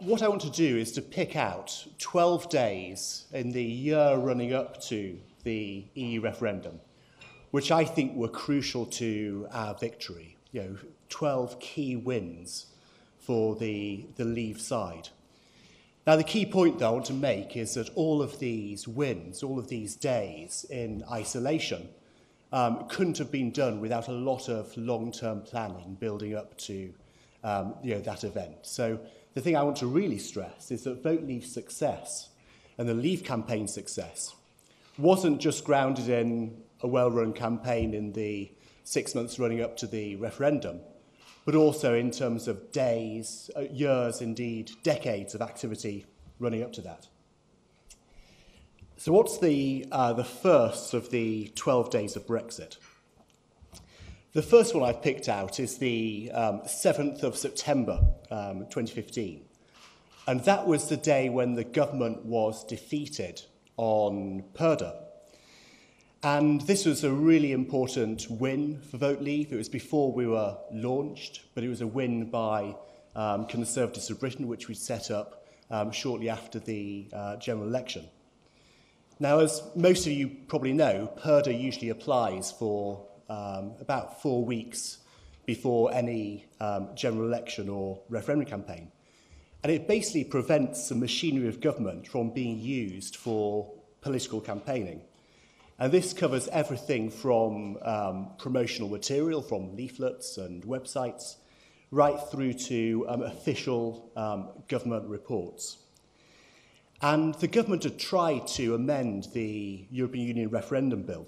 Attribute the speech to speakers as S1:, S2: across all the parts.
S1: what I want to do is to pick out 12 days in the year running up to the EU referendum, which I think were crucial to our victory. You know, 12 key wins for the, the Leave side. Now, the key point that I want to make is that all of these wins, all of these days in isolation, um, couldn't have been done without a lot of long-term planning building up to um, you know, that event. So the thing I want to really stress is that Vote Leave success and the Leave campaign success wasn't just grounded in a well-run campaign in the six months running up to the referendum, but also in terms of days, uh, years, indeed decades of activity running up to that. So what's the, uh, the first of the 12 days of Brexit? The first one I've picked out is the um, 7th of September um, 2015. And that was the day when the government was defeated on Purdah. And this was a really important win for Vote Leave. It was before we were launched, but it was a win by um, Conservatives of Britain, which we set up um, shortly after the uh, general election. Now, as most of you probably know, Purdah usually applies for um, about four weeks before any um, general election or referendum campaign. And it basically prevents the machinery of government from being used for political campaigning. And this covers everything from um, promotional material, from leaflets and websites, right through to um, official um, government reports. And the government had tried to amend the European Union referendum bill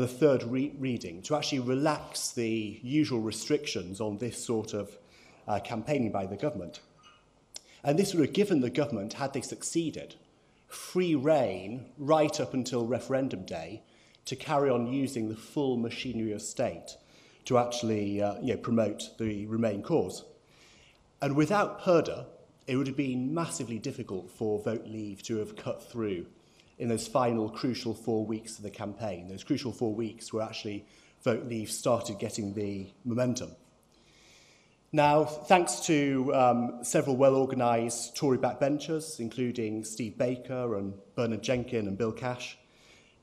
S1: the third re reading to actually relax the usual restrictions on this sort of uh, campaigning by the government. And this would have given the government, had they succeeded, free rein right up until referendum day to carry on using the full machinery of state to actually uh, you know, promote the Remain cause. And without Purdah, it would have been massively difficult for Vote Leave to have cut through in those final crucial four weeks of the campaign. Those crucial four weeks where actually Vote Leave started getting the momentum. Now, thanks to um, several well-organised Tory backbenchers, including Steve Baker and Bernard Jenkin and Bill Cash,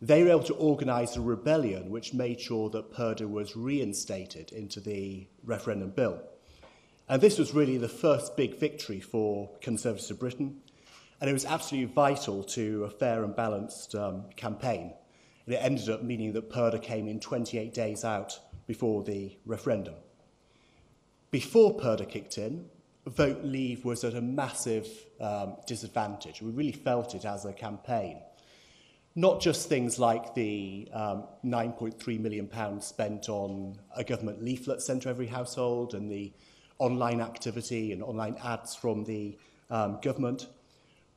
S1: they were able to organise a rebellion which made sure that Purdah was reinstated into the referendum bill. And this was really the first big victory for Conservatives of Britain, and it was absolutely vital to a fair and balanced um, campaign. And it ended up meaning that Purdah came in 28 days out before the referendum. Before Purdah kicked in, vote leave was at a massive um, disadvantage. We really felt it as a campaign. Not just things like the um, 9.3 million pounds spent on a government leaflet sent to every household and the online activity and online ads from the um, government,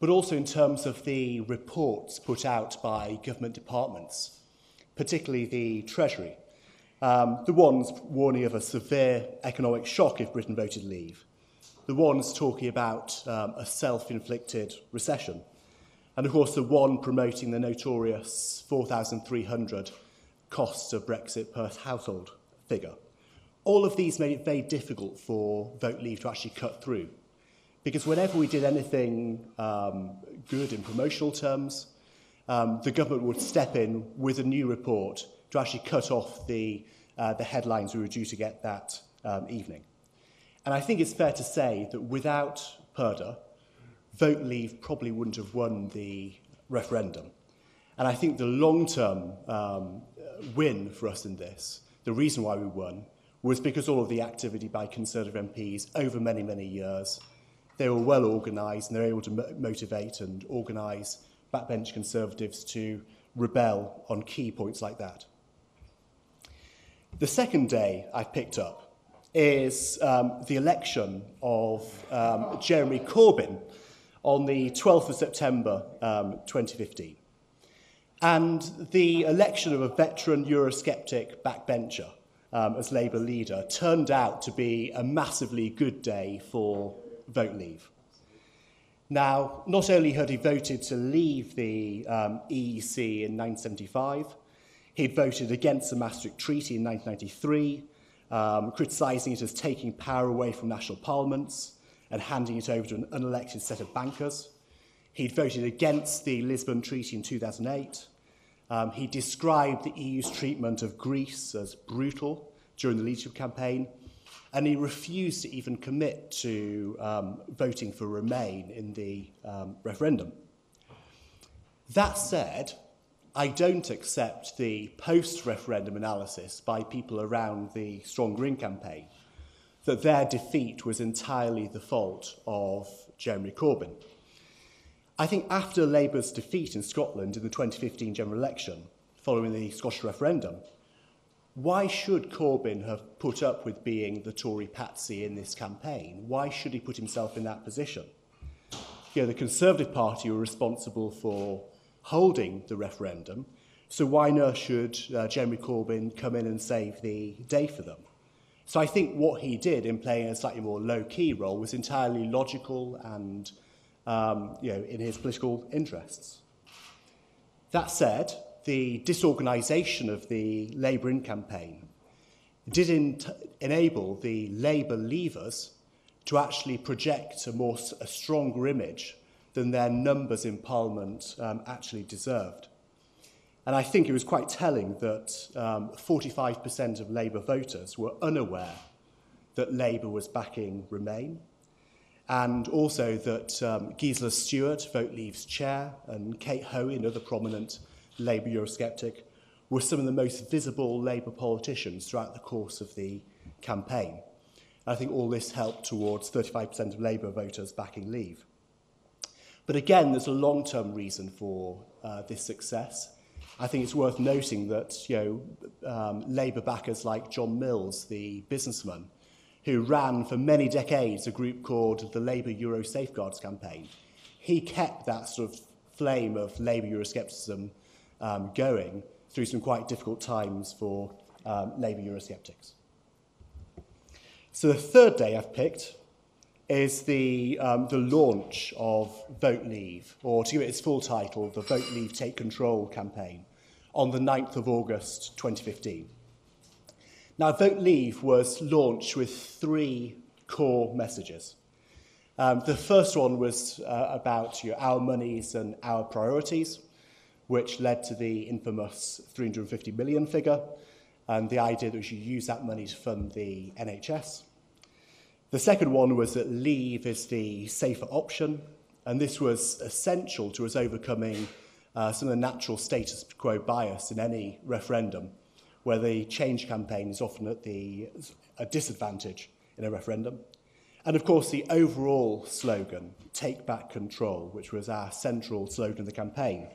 S1: but also in terms of the reports put out by government departments, particularly the Treasury, Um, the ones warning of a severe economic shock if Britain voted leave. The ones talking about um, a self-inflicted recession. And of course, the one promoting the notorious 4,300 costs of Brexit per household figure. All of these made it very difficult for Vote Leave to actually cut through. Because whenever we did anything um, good in promotional terms, um, the government would step in with a new report to actually cut off the, uh, the headlines we were due to get that um, evening. And I think it's fair to say that without Purdah, Vote Leave probably wouldn't have won the referendum. And I think the long-term um, win for us in this, the reason why we won, was because all of the activity by Conservative MPs over many, many years, they were well organised and they were able to mo motivate and organise backbench Conservatives to rebel on key points like that. The second day I've picked up is um, the election of um, Jeremy Corbyn on the 12th of September um, 2015. And the election of a veteran Eurosceptic backbencher um, as Labour leader turned out to be a massively good day for Vote Leave. Now, not only had he voted to leave the um, EEC in 1975, He'd voted against the Maastricht Treaty in 1993, um, criticising it as taking power away from national parliaments and handing it over to an unelected set of bankers. He'd voted against the Lisbon Treaty in 2008. Um, he described the EU's treatment of Greece as brutal during the leadership campaign, and he refused to even commit to um, voting for Remain in the um, referendum. That said, I don't accept the post referendum analysis by people around the Stronger In campaign that their defeat was entirely the fault of Jeremy Corbyn. I think after Labour's defeat in Scotland in the 2015 general election, following the Scottish referendum, why should Corbyn have put up with being the Tory patsy in this campaign? Why should he put himself in that position? You know, the Conservative Party were responsible for holding the referendum, so why not should uh, Jeremy Corbyn come in and save the day for them? So I think what he did in playing a slightly more low-key role was entirely logical and um, you know, in his political interests. That said, the disorganisation of the Labour in campaign did in enable the Labour leavers to actually project a more a stronger image than their numbers in Parliament um, actually deserved. And I think it was quite telling that um, 45% of Labour voters were unaware that Labour was backing Remain, and also that um, Gisela Stuart, Vote Leave's chair, and Kate Hoey, another prominent Labour Eurosceptic, were some of the most visible Labour politicians throughout the course of the campaign. I think all this helped towards 35% of Labour voters backing Leave. But again, there's a long-term reason for uh, this success. I think it's worth noting that you know, um, Labour backers like John Mills, the businessman, who ran for many decades a group called the Labour Euro Safeguards Campaign, he kept that sort of flame of Labour Euroscepticism um, going through some quite difficult times for um, Labour Eurosceptics. So the third day I've picked is the, um, the launch of Vote Leave, or to give it its full title, the Vote Leave Take Control campaign, on the 9th of August 2015. Now, Vote Leave was launched with three core messages. Um, the first one was uh, about you know, our monies and our priorities, which led to the infamous 350 million figure, and the idea that we should use that money to fund the NHS. The second one was that leave is the safer option, and this was essential to us overcoming uh, some of the natural status quo bias in any referendum, where the change campaign is often at the, a disadvantage in a referendum. And of course, the overall slogan, Take Back Control, which was our central slogan of the campaign.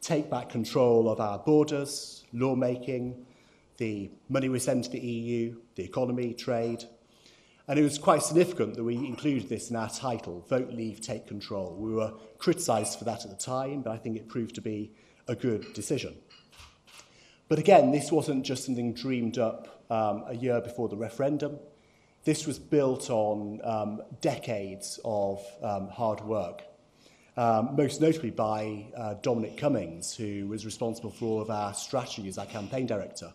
S1: Take back control of our borders, lawmaking, the money we send to the EU, the economy, trade, And it was quite significant that we included this in our title, Vote Leave, Take Control. We were criticised for that at the time, but I think it proved to be a good decision. But again, this wasn't just something dreamed up um, a year before the referendum. This was built on um, decades of um, hard work, um, most notably by uh, Dominic Cummings, who was responsible for all of our strategy as our campaign director.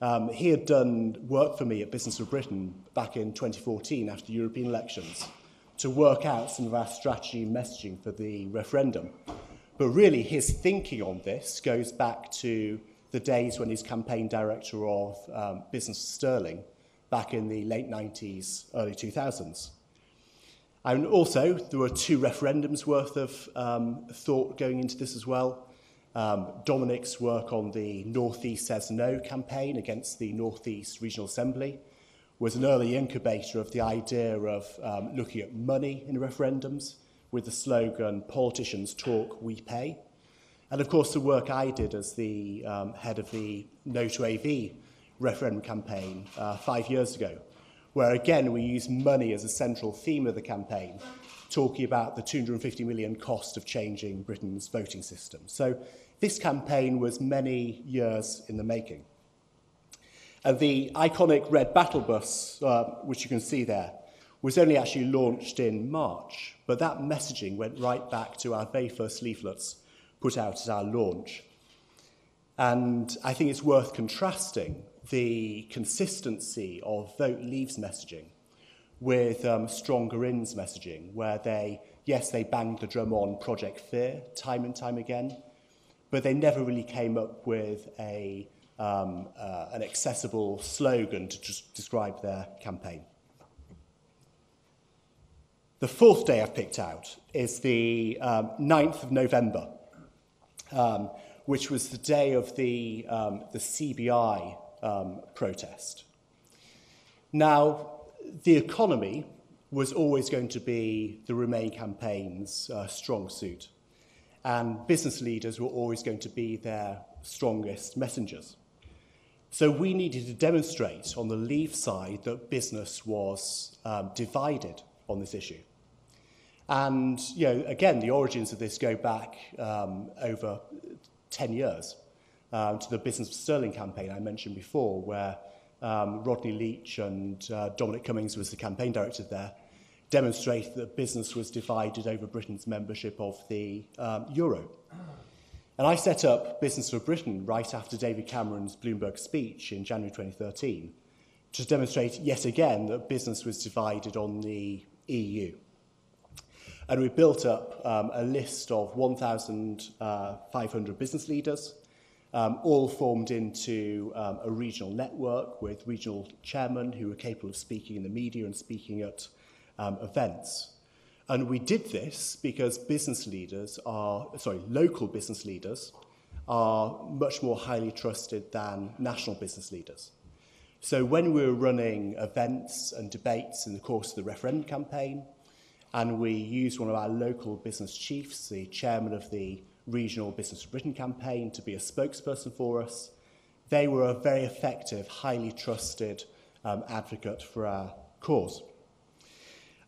S1: Um, he had done work for me at Business of Britain back in 2014 after the European elections to work out some of our strategy messaging for the referendum. But really, his thinking on this goes back to the days when he's campaign director of um, Business Sterling back in the late 90s, early 2000s. And also, there were two referendums worth of um, thought going into this as well. Um, Dominic's work on the Northeast Says No campaign against the Northeast Regional Assembly was an early incubator of the idea of um, looking at money in referendums with the slogan, politicians talk, we pay. And of course, the work I did as the um, head of the No to AV referendum campaign uh, five years ago, where again we use money as a central theme of the campaign, talking about the 250 million cost of changing Britain's voting system. So This campaign was many years in the making. And the iconic red battle bus, uh, which you can see there, was only actually launched in March, but that messaging went right back to our very first leaflets put out at our launch. And I think it's worth contrasting the consistency of Vote Leaves messaging with um, stronger ins messaging, where they, yes, they banged the drum on Project Fear time and time again, but they never really came up with a, um, uh, an accessible slogan to just describe their campaign. The fourth day I've picked out is the um, 9th of November, um, which was the day of the, um, the CBI um, protest. Now, the economy was always going to be the Remain campaign's uh, strong suit, and business leaders were always going to be their strongest messengers. So we needed to demonstrate on the Leave side that business was um, divided on this issue. And, you know, again, the origins of this go back um, over 10 years um, to the Business of Sterling campaign I mentioned before, where um, Rodney Leach and uh, Dominic Cummings was the campaign director there, demonstrated that business was divided over Britain's membership of the um, euro. And I set up Business for Britain right after David Cameron's Bloomberg speech in January 2013 to demonstrate yet again that business was divided on the EU. And we built up um, a list of 1,500 uh, business leaders um, all formed into um, a regional network with regional chairmen who were capable of speaking in the media and speaking at um, events. And we did this because business leaders are, sorry, local business leaders are much more highly trusted than national business leaders. So when we were running events and debates in the course of the referendum campaign, and we used one of our local business chiefs, the chairman of the regional Business Britain campaign to be a spokesperson for us. They were a very effective, highly trusted um, advocate for our cause.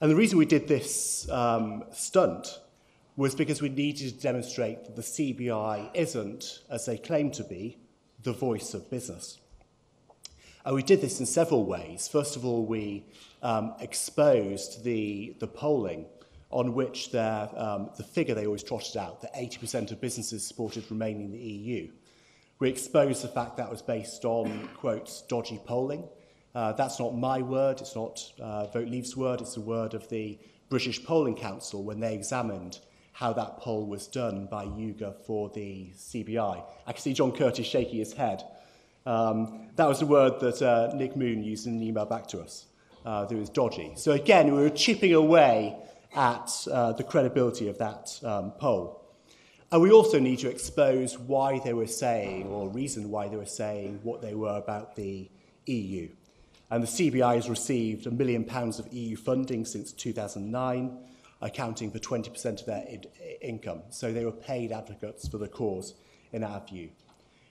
S1: And the reason we did this um, stunt was because we needed to demonstrate that the CBI isn't, as they claim to be, the voice of business. And we did this in several ways. First of all, we um, exposed the, the polling on which their, um, the figure they always trotted out, that 80% of businesses supported remaining in the EU. We exposed the fact that was based on, quotes, dodgy polling. Uh, that's not my word, it's not uh, Vote Leave's word, it's the word of the British Polling Council when they examined how that poll was done by YouGov for the CBI. I can see John Curtice shaking his head. Um, that was the word that uh, Nick Moon used in an email back to us. Uh, that was dodgy. So again, we were chipping away at uh, the credibility of that um, poll. And we also need to expose why they were saying, or reason why they were saying what they were about the EU. And the CBI has received a million pounds of EU funding since 2009, accounting for 20% of their income. So they were paid advocates for the cause, in our view.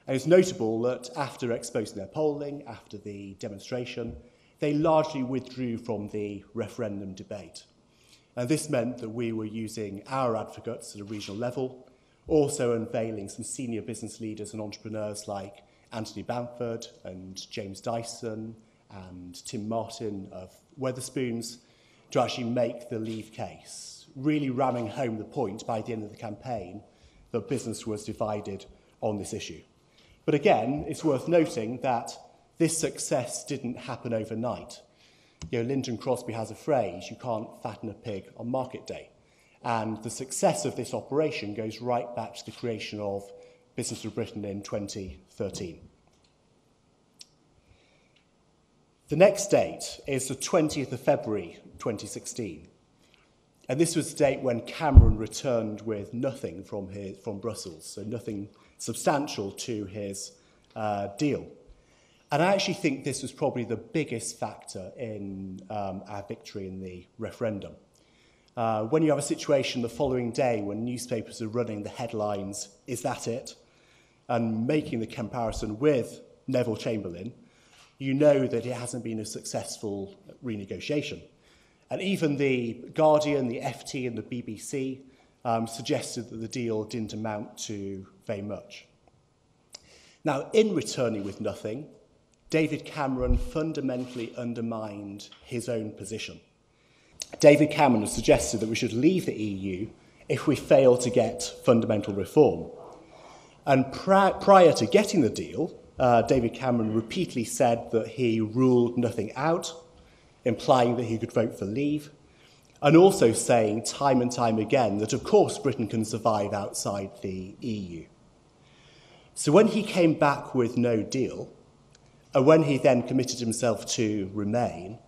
S1: And it's notable that after exposing their polling, after the demonstration, they largely withdrew from the referendum debate. And this meant that we were using our advocates at a regional level, also unveiling some senior business leaders and entrepreneurs like Anthony Bamford and James Dyson and Tim Martin of Wetherspoons to actually make the leave case, really ramming home the point by the end of the campaign that business was divided on this issue. But again, it's worth noting that this success didn't happen overnight. You know, Lynton Crosby has a phrase, you can't fatten a pig on market day. And the success of this operation goes right back to the creation of Business of Britain in 2013. The next date is the 20th of February 2016. And this was the date when Cameron returned with nothing from, his, from Brussels, so nothing substantial to his uh, deal. And I actually think this was probably the biggest factor in um, our victory in the referendum. Uh, when you have a situation the following day when newspapers are running the headlines, is that it? And making the comparison with Neville Chamberlain, you know that it hasn't been a successful renegotiation. And even the Guardian, the FT, and the BBC um, suggested that the deal didn't amount to very much. Now, in returning with nothing, David Cameron fundamentally undermined his own position. David Cameron suggested that we should leave the EU if we fail to get fundamental reform. And pri- prior to getting the deal, uh, David Cameron repeatedly said that he ruled nothing out implying that he could vote for leave, and also saying time and time again that, of course, Britain can survive outside the EU. So when he came back with no deal, and when he then committed himself to remain,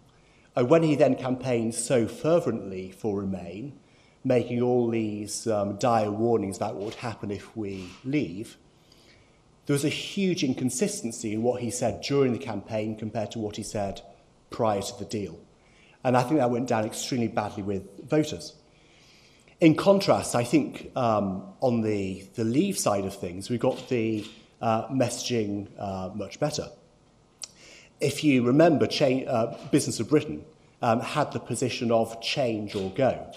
S1: and when he then campaigned so fervently for remain, making all these um, dire warnings about what would happen if we leave, there was a huge inconsistency in what he said during the campaign compared to what he said prior to the deal. And I think that went down extremely badly with voters. In contrast, I think um, on the, the leave side of things, we got the uh, messaging uh, much better. If you remember, uh, Business of Britain um, had the position of change or go.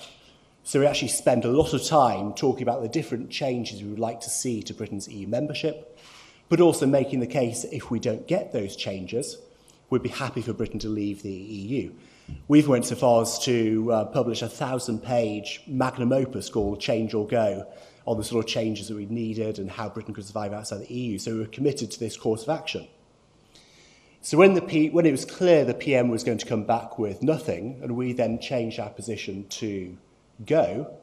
S1: So we actually spend a lot of time talking about the different changes we would like to see to Britain's EU membership, but also making the case that if we don't get those changes, we'd be happy for Britain to leave the EU. We've went so far as to uh, publish a thousand-page magnum opus called Change or Go on the sort of changes that we needed and how Britain could survive outside the EU. So we were committed to this course of action. So when, the P, when it was clear the PM was going to come back with nothing, and we then changed our position to go,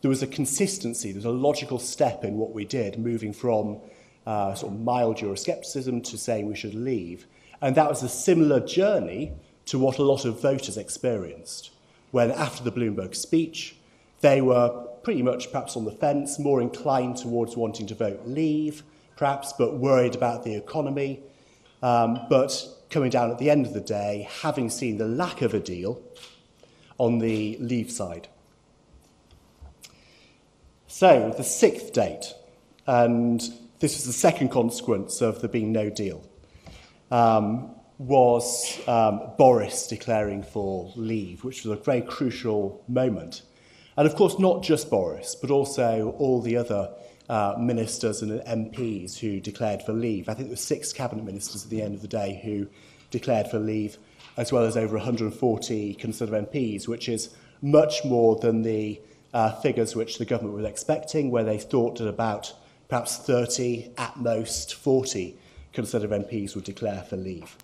S1: there was a consistency, there was a logical step in what we did, moving from uh, sort of mild Euroscepticism to saying we should leave. And that was a similar journey to what a lot of voters experienced, when after the Bloomberg speech, they were pretty much perhaps on the fence, more inclined towards wanting to vote leave, perhaps, but worried about the economy. Um, but coming down at the end of the day, having seen the lack of a deal on the leave side. So, the sixth date, and this was the second consequence of there being no deal, um, was um, Boris declaring for leave, which was a very crucial moment. And of course, not just Boris, but also all the other uh, ministers and MPs who declared for leave. I think there were six cabinet ministers at the end of the day who declared for leave, as well as over 140 Conservative MPs, which is much more than the uh, figures which the government was expecting, where they thought that about perhaps 30, at most 40 Conservative MPs would declare for leave.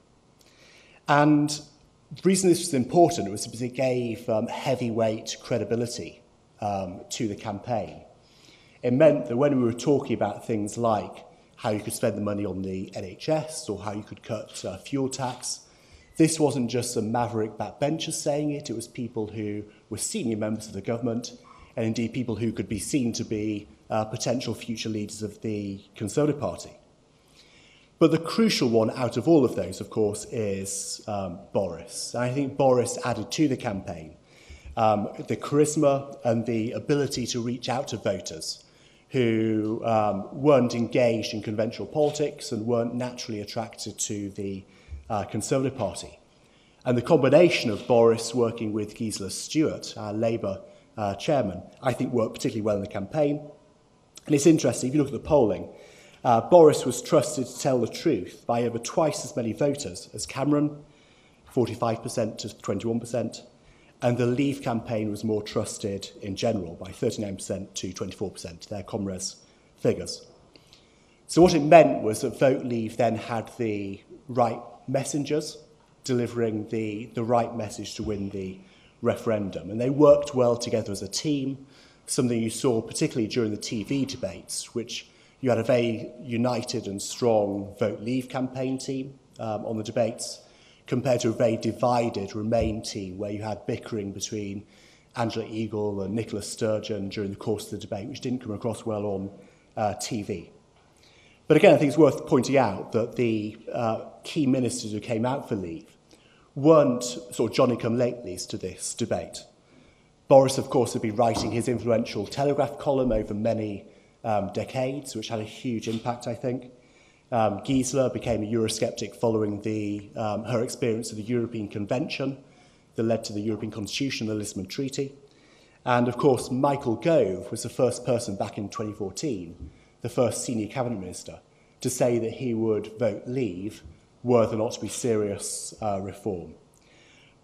S1: And the reason this was important was because it gave um, heavyweight credibility um, to the campaign. It meant that when we were talking about things like how you could spend the money on the NHS or how you could cut uh, fuel tax, this wasn't just some maverick backbenchers saying it, it was people who were senior members of the government and indeed people who could be seen to be uh, potential future leaders of the Conservative Party. But the crucial one out of all of those, of course, is um, Boris. And I think Boris added to the campaign um, the charisma and the ability to reach out to voters who um, weren't engaged in conventional politics and weren't naturally attracted to the uh, Conservative Party. And the combination of Boris working with Gisela Stuart, our Labour uh, chairman, I think worked particularly well in the campaign. And it's interesting, if you look at the polling, uh, Boris was trusted to tell the truth by over twice as many voters as Cameron, 45% to 21%, and the Leave campaign was more trusted in general by 39% to 24%, their Comres figures. So what it meant was that Vote Leave then had the right messengers delivering the, the right message to win the referendum. And they worked well together as a team, something you saw particularly during the TV debates, which you had a very united and strong Vote Leave campaign team um, on the debates, compared to a very divided Remain team, where you had bickering between Angela Eagle and Nicola Sturgeon during the course of the debate, which didn't come across well on uh, TV. But again, I think it's worth pointing out that the uh, key ministers who came out for leave weren't sort of Johnny come latelys to this debate. Boris, of course, had been writing his influential Telegraph column over many um, decades, which had a huge impact, I think. Um, Gisela became a Eurosceptic following the, um, her experience of the European Convention that led to the European Constitution the Lisbon Treaty. And of course, Michael Gove was the first person back in 2014, the first senior cabinet minister, to say that he would vote leave were there not to be serious uh, reform.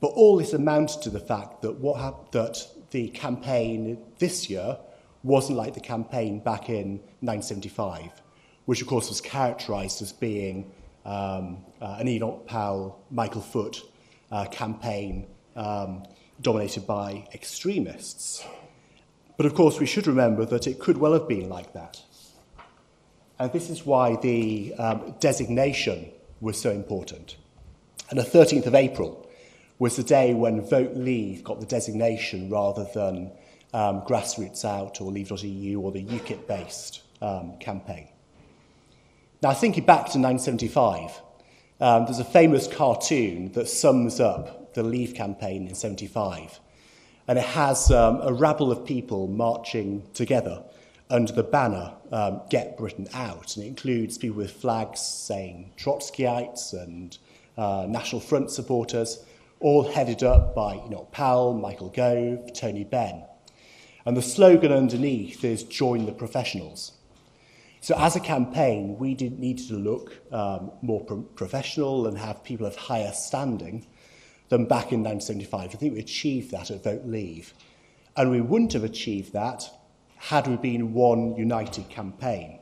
S1: But all this amounted to the fact that, what hap- that the campaign this year wasn't like the campaign back in 1975, which of course was characterised as being um, uh, an Enoch Powell, Michael Foot uh, campaign um, dominated by extremists. But of course, we should remember that it could well have been like that. And this is why the um, designation was so important. And the 13th of April was the day when Vote Leave got the designation rather than um, Grassroots Out or Leave.eu or the UKIP based um, campaign. Now, thinking back to 1975, um, there's a famous cartoon that sums up the Leave campaign in 75. And it has um, a rabble of people marching together under the banner um, Get Britain Out. And it includes people with flags saying Trotskyites and uh, National Front supporters, all headed up by you know, Powell, Michael Gove, Tony Benn. And the slogan underneath is Join the Professionals. So as a campaign, we did, needed to look um, more pro- professional and have people of higher standing than back in 1975. I think we achieved that at Vote Leave. And we wouldn't have achieved that had we been one united campaign.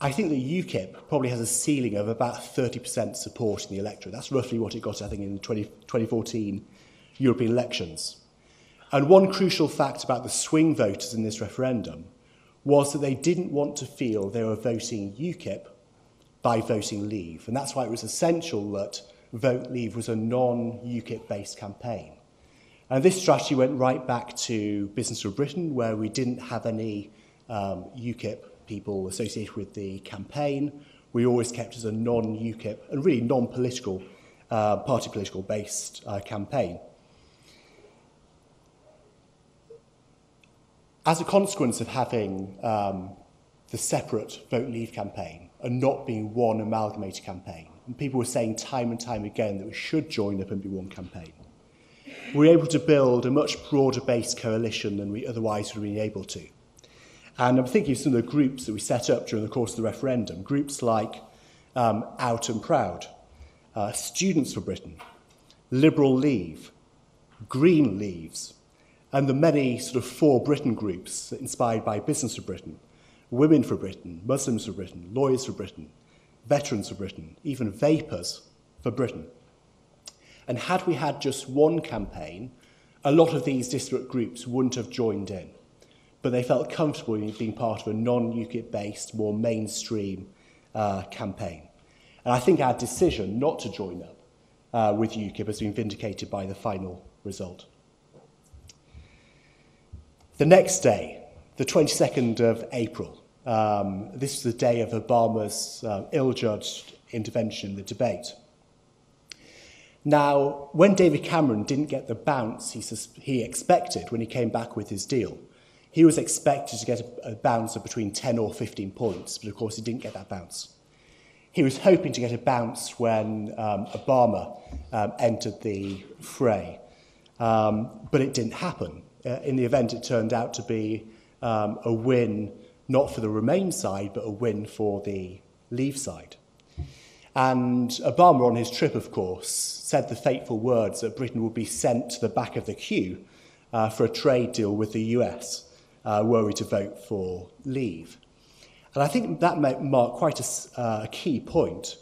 S1: I think the UKIP probably has a ceiling of about 30% support in the electorate. That's roughly what it got, I think, in the 20, 2014 European elections. And one crucial fact about the swing voters in this referendum was that they didn't want to feel they were voting UKIP by voting Leave. And that's why it was essential that Vote Leave was a non-UKIP based campaign. And this strategy went right back to Business for Britain, where we didn't have any um, UKIP people associated with the campaign. We always kept as a non-UKIP and really non-political, uh, party political based uh, campaign. As a consequence of having um, the separate Vote Leave campaign and not being one amalgamated campaign, and people were saying time and time again that we should join up and be one campaign, we were able to build a much broader based coalition than we otherwise would have been able to. And I'm thinking of some of the groups that we set up during the course of the referendum, groups like um, Out and Proud, uh, Students for Britain, Liberal Leave, Green Leaves, and the many sort of for Britain groups inspired by Business for Britain, Women for Britain, Muslims for Britain, Lawyers for Britain, Veterans for Britain, even Vapers for Britain. And had we had just one campaign, a lot of these disparate groups wouldn't have joined in. But they felt comfortable in being part of a non UKIP based, more mainstream uh, campaign. And I think our decision not to join up uh, with UKIP has been vindicated by the final result. The next day, the 22nd of April, um, this was the day of Obama's uh, ill-judged intervention in the debate. Now, when David Cameron didn't get the bounce he, he expected when he came back with his deal, he was expected to get a, a bounce of between 10 or 15 points, but of course he didn't get that bounce. He was hoping to get a bounce when um, Obama um, entered the fray, um, but it didn't happen. Uh, in the event, it turned out to be um, a win not for the Remain side, but a win for the Leave side. And Obama, on his trip, of course, said the fateful words that Britain would be sent to the back of the queue uh, for a trade deal with the US, uh, were we to vote for Leave. And I think that might mark quite a, uh, key point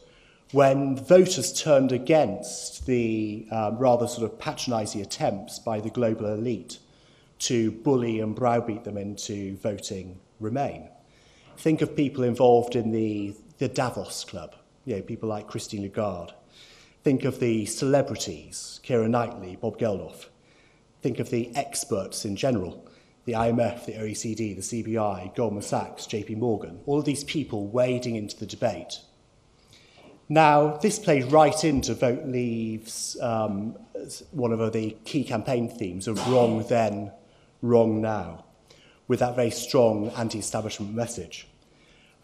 S1: when voters turned against the um, rather sort of patronising attempts by the global elite to bully and browbeat them into voting Remain. Think of people involved in the, the Davos Club, you know, people like Christine Lagarde. Think of the celebrities, Keira Knightley, Bob Geldof. Think of the experts in general, the IMF, the OECD, the CBI, Goldman Sachs, JP Morgan, all of these people wading into the debate. Now, this plays right into Vote Leave's um, one of the key campaign themes of wrong then, wrong now, with that very strong anti establishment message.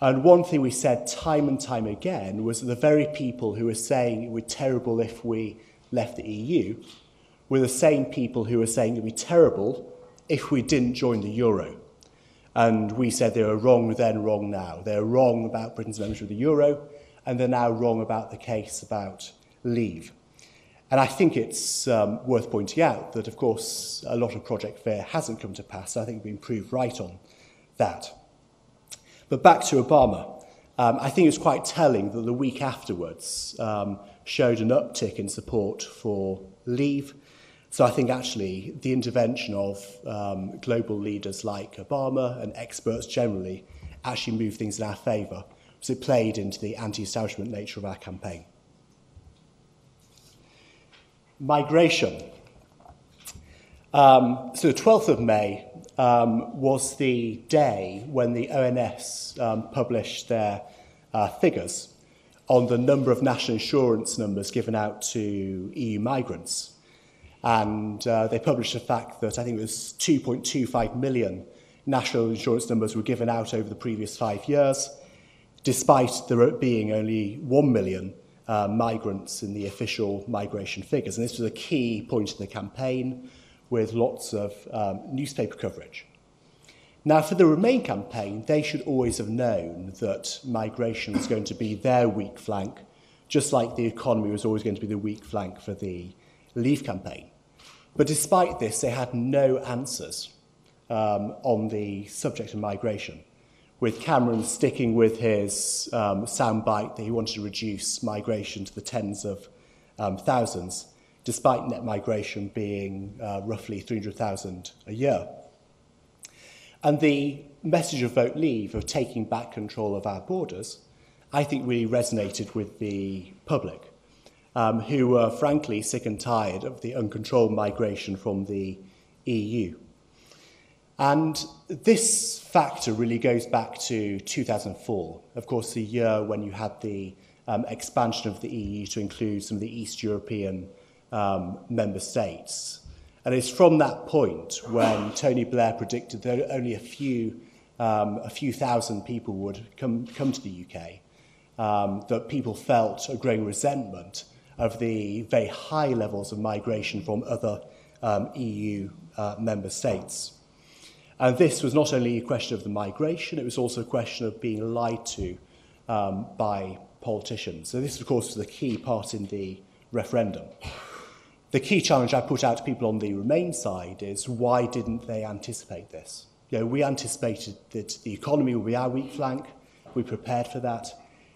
S1: And one thing we said time and time again was that the very people who were saying it would be terrible if we left the EU were the same people who were saying it would be terrible if we didn't join the euro. And we said they were wrong then, wrong now. They're wrong about Britain's membership of the euro, and they're now wrong about the case about leave. And I think it's um, worth pointing out that, of course, a lot of Project Fear hasn't come to pass. I think we've been proved right on that. But back to Obama. Um, I think it's quite telling that the week afterwards, um, showed an uptick in support for leave. So I think actually the intervention of um, global leaders like Obama and experts generally actually moved things in our favour. So it played into the anti-establishment nature of our campaign. Migration. Um, so the 12th of May um, was the day when the ONS um, published their uh, figures on the number of national insurance numbers given out to EU migrants. And uh, they published the fact that I think it was 2.25 million national insurance numbers were given out over the previous five years, despite there being only 1 million uh, migrants in the official migration figures. And this was a key point in the campaign with lots of um, newspaper coverage. Now, for the Remain campaign, they should always have known that migration was going to be their weak flank, just like the economy was always going to be the weak flank for the Leave campaign. But despite this, they had no answers um, on the subject of migration, with Cameron sticking with his um, soundbite that he wanted to reduce migration to the tens of um, thousands, despite net migration being uh, roughly 300,000 a year. And the message of Vote Leave, of taking back control of our borders, I think really resonated with the public, um, who were frankly sick and tired of the uncontrolled migration from the EU. And this factor really goes back to 2004, of course, the year when you had the um, expansion of the EU to include some of the East European um, member states. And it's from that point when Tony Blair predicted that only a few, um, a few thousand people would come, come to the UK, um, that people felt a growing resentment of the very high levels of migration from other um, EU uh, member states. And this was not only a question of the migration, it was also a question of being lied to um, by politicians. So this, of course, was the key part in the referendum. The key challenge I put out to people on the Remain side is why didn't they anticipate this? You know, we anticipated that the economy would be our weak flank. We prepared for that.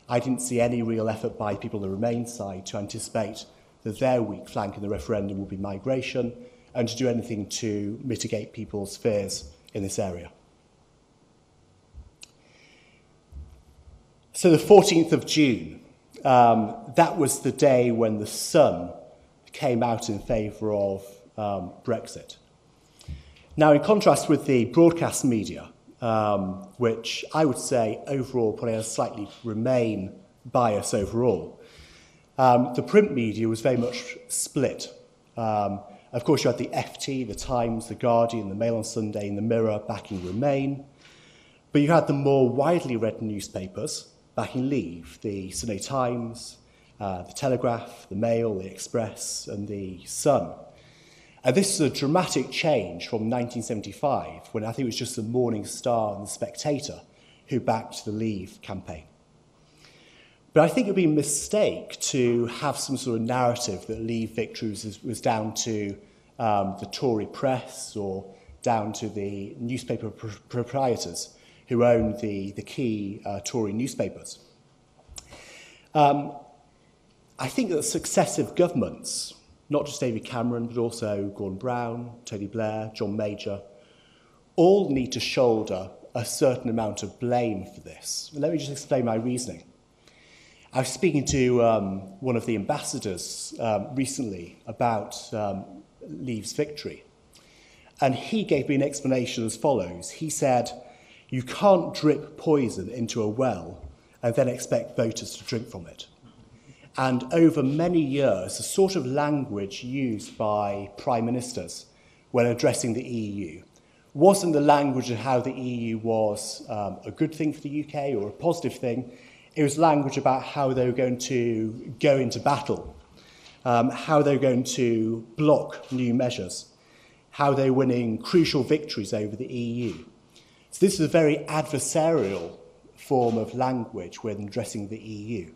S1: I didn't see any real effort by people on the Remain side to anticipate that their weak flank in the referendum would be migration and to do anything to mitigate people's fears in this area. So the 14th of June, um, that was the day when the sun came out in favour of um, Brexit. Now, in contrast with the broadcast media, um, which I would say overall probably has slightly remain bias overall, um, the print media was very much split. Um, of course, you had the FT, the Times, the Guardian, the Mail on Sunday, and the Mirror backing Remain. But you had the more widely read newspapers backing Leave, the Sunday Times, uh, the Telegraph, the Mail, the Express, and the Sun. And this is a dramatic change from 1975, when I think it was just the Morning Star and the Spectator who backed the Leave campaign. But I think it would be a mistake to have some sort of narrative that Leave victories was, was down to um, the Tory press or down to the newspaper pr- proprietors who own the, the key uh, Tory newspapers. Um, I think that successive governments, not just David Cameron, but also Gordon Brown, Tony Blair, John Major, all need to shoulder a certain amount of blame for this. Let me just explain my reasoning. I was speaking to um, one of the ambassadors um, recently about um, Leave's victory, and he gave me an explanation as follows. He said, You can't drip poison into a well and then expect voters to drink from it. And over many years, the sort of language used by prime ministers when addressing the EU wasn't the language of how the EU was um, a good thing for the UK or a positive thing. It was language about how they were going to go into battle, um, how they were going to block new measures, how they were winning crucial victories over the EU. So this is a very adversarial form of language when addressing the EU.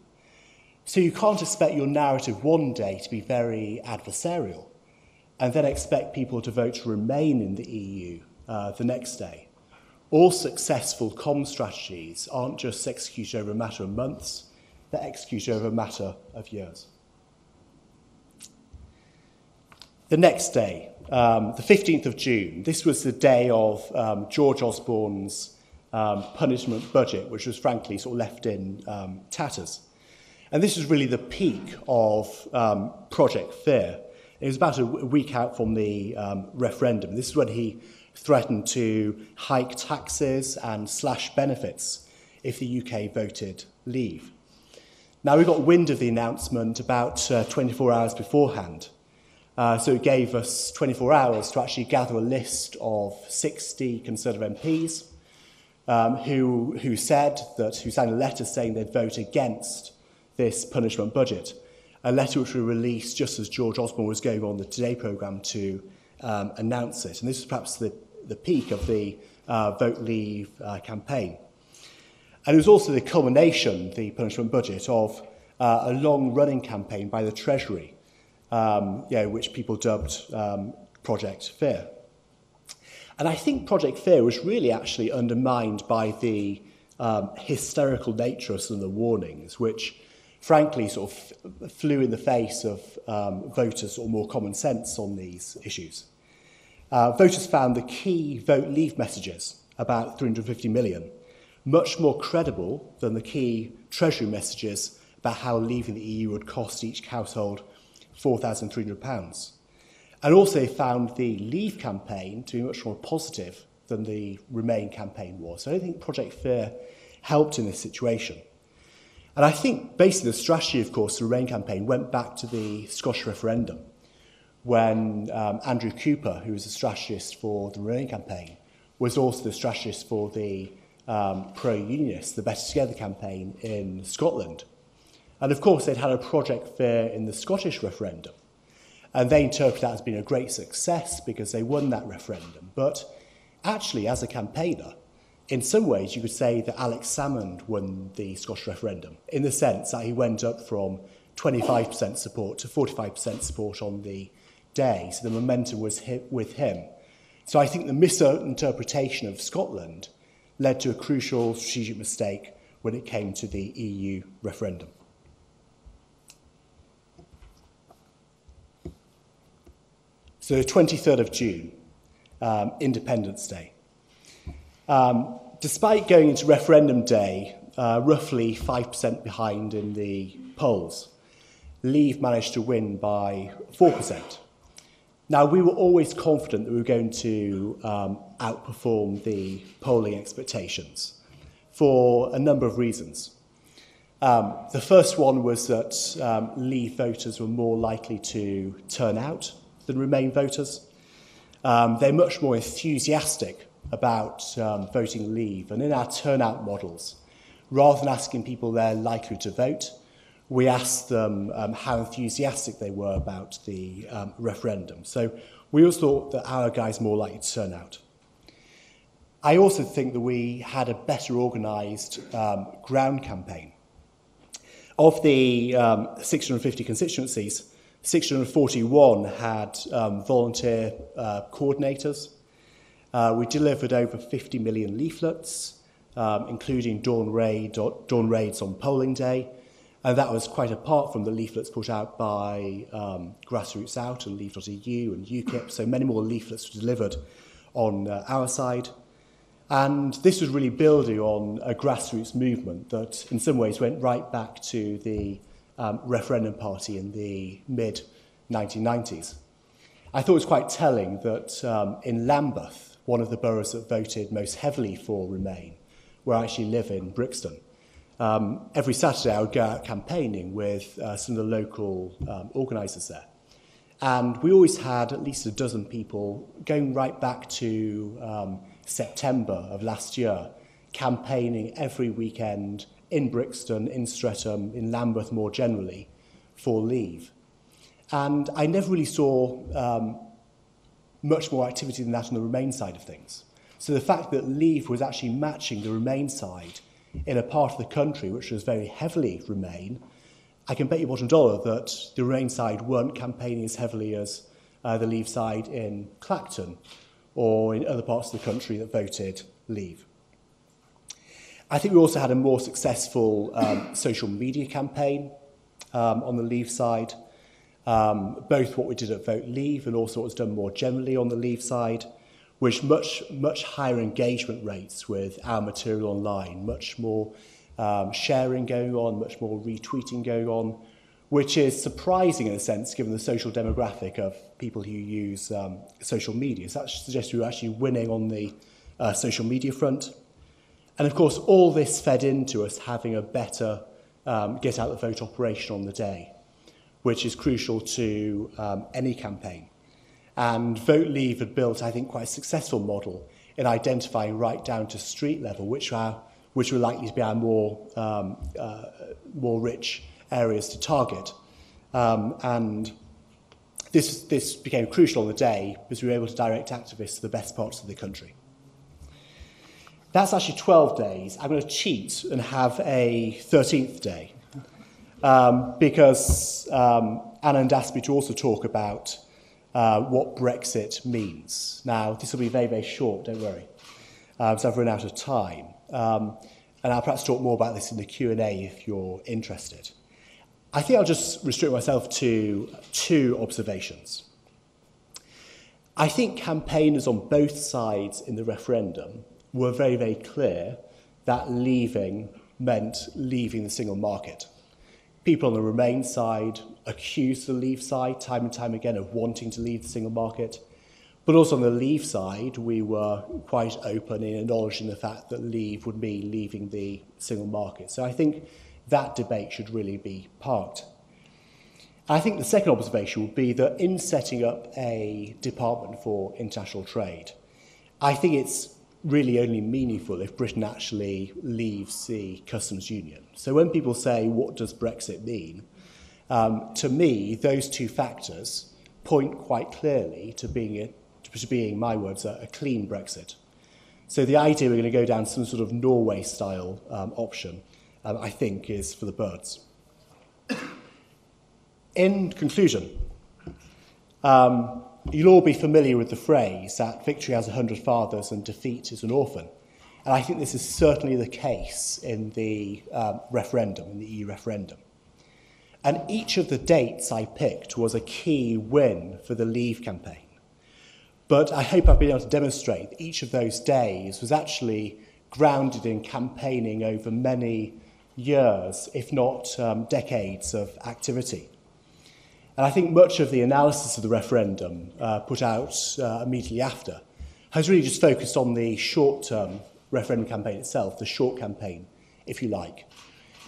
S1: So you can't expect your narrative one day to be very adversarial and then expect people to vote to remain in the EU uh, the next day. All successful com strategies aren't just executed over a matter of months, they're executed over a matter of years. The next day, um, the 15th of June, this was the day of um, George Osborne's um, punishment budget, which was frankly sort of left in um, tatters. And this was really the peak of um, Project Fear. It was about a week out from the um, referendum. This is when he threatened to hike taxes and slash benefits if the UK voted leave. Now, we got wind of the announcement about uh, 24 hours beforehand. Uh, so it gave us 24 hours to actually gather a list of 60 Conservative MPs um, who, who said that, who signed a letter saying they'd vote against this punishment budget. A letter which we released just as George Osborne was going on the Today programme to um, announce it. And this was perhaps the, the peak of the uh, Vote Leave uh, campaign. And it was also the culmination, the punishment budget, of uh, a long-running campaign by the Treasury, um, which people dubbed um, Project Fear. And I think Project Fear was really actually undermined by the um, hysterical nature of some of the warnings, which frankly sort of flew in the face of um, voters or more common sense on these issues. Uh, voters found the key vote leave messages, about 350 million, much more credible than the key Treasury messages about how leaving the EU would cost each household £4,300. And also found the Leave campaign to be much more positive than the Remain campaign was. So I don't think Project Fear helped in this situation. And I think basically the strategy, of course, the Remain campaign went back to the Scottish referendum when um, Andrew Cooper, who was a strategist for the Remain campaign, was also the strategist for the um, pro-unionist, the Better Together campaign in Scotland. And of course, they'd had a Project Fear in the Scottish referendum. And they interpret that as being a great success because they won that referendum. But actually, as a campaigner, in some ways, you could say that Alex Salmond won the Scottish referendum in the sense that he went up from 25% support to 45% support on the day. So the momentum was with him. So I think the misinterpretation of Scotland led to a crucial strategic mistake when it came to the EU referendum. So the 23rd of June, um, Independence Day. Um, despite going into referendum day uh, roughly 5% behind in the polls, Leave managed to win by 4%. Now, we were always confident that we were going to um, outperform the polling expectations for a number of reasons. Um, the first one was that um, Leave voters were more likely to turn out than Remain voters. Um, they're much more enthusiastic about um, voting Leave. And in our turnout models, rather than asking people their likely to vote, we asked them um, how enthusiastic they were about the um, referendum. So we always thought that our guys more likely to turn out. I also think that we had a better organised um, ground campaign. Of the um, 650 constituencies, 641 had um, volunteer uh, coordinators. Uh, we delivered over 50 million leaflets, um, including dawn, raid, dawn raids on polling day, And that was quite apart from the leaflets put out by um, Grassroots Out and Leave.eu and UKIP. So many more leaflets were delivered on uh, our side. And this was really building on a grassroots movement that in some ways went right back to the um, referendum party in the mid-1990s. I thought it was quite telling that um, in Lambeth, one of the boroughs that voted most heavily for Remain, where I actually live in Brixton, um, every Saturday I would go out campaigning with uh, some of the local um, organisers there. And we always had at least a dozen people going right back to um, September of last year, campaigning every weekend in Brixton, in Streatham, in Lambeth more generally, for leave. And I never really saw um, much more activity than that on the Remain side of things. So the fact that leave was actually matching the Remain side in a part of the country which was very heavily Remain, I can bet you bottom dollar that the Remain side weren't campaigning as heavily as uh, the Leave side in Clacton or in other parts of the country that voted Leave. I think we also had a more successful um, social media campaign um, on the Leave side. um, both what we did at Vote Leave and also what was done more generally on the Leave side, which much, much higher engagement rates with our material online, much more um, sharing going on, much more retweeting going on, which is surprising in a sense given the social demographic of people who use um, social media. So that suggests we're actually winning on the uh, social media front. And of course, all this fed into us having a better um, get out the vote operation on the day, which is crucial to um, any campaign. And Vote Leave had built, I think, quite a successful model in identifying right down to street level, which are which were likely to be our more um, uh, more rich areas to target. Um, and this, this became crucial on the day because we were able to direct activists to the best parts of the country. That's actually 12 days. I'm going to cheat and have a 13th day um, because um, Anand asked me to also talk about uh, what Brexit means. Now, this will be very, very short, don't worry, um, so I've run out of time. Um, and I'll perhaps talk more about this in the Q&A if you're interested. I think I'll just restrict myself to two observations. I think campaigners on both sides in the referendum were very, very clear that leaving meant leaving the single market. People on the Remain side accused the Leave side time and time again of wanting to leave the single market. But also on the Leave side, we were quite open in acknowledging the fact that leave would mean leaving the single market. So I think that debate should really be parked. I think the second observation would be that in setting up a department for international trade, I think it's really only meaningful if Britain actually leaves the customs union. So when people say, what does Brexit mean? Um, to me, those two factors point quite clearly to being, a, to being my words, a, a clean Brexit. So the idea we're going to go down some sort of Norway-style um, option, um, I think, is for the birds. In conclusion, um, You'll all be familiar with the phrase that victory has a hundred fathers and defeat is an orphan. And I think this is certainly the case in the um, referendum, in the EU referendum. And each of the dates I picked was a key win for the Leave campaign. But I hope I've been able to demonstrate that each of those days was actually grounded in campaigning over many years, if not um, decades of activity. And I think much of the analysis of the referendum uh, put out uh, immediately after has really just focused on the short-term referendum campaign itself, the short campaign, if you like.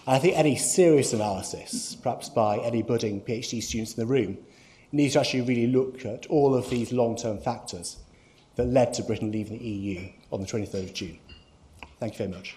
S1: And I think any serious analysis, perhaps by any budding PhD students in the room, needs to actually really look at all of these long-term factors that led to Britain leaving the EU on the 23rd of June. Thank you very much.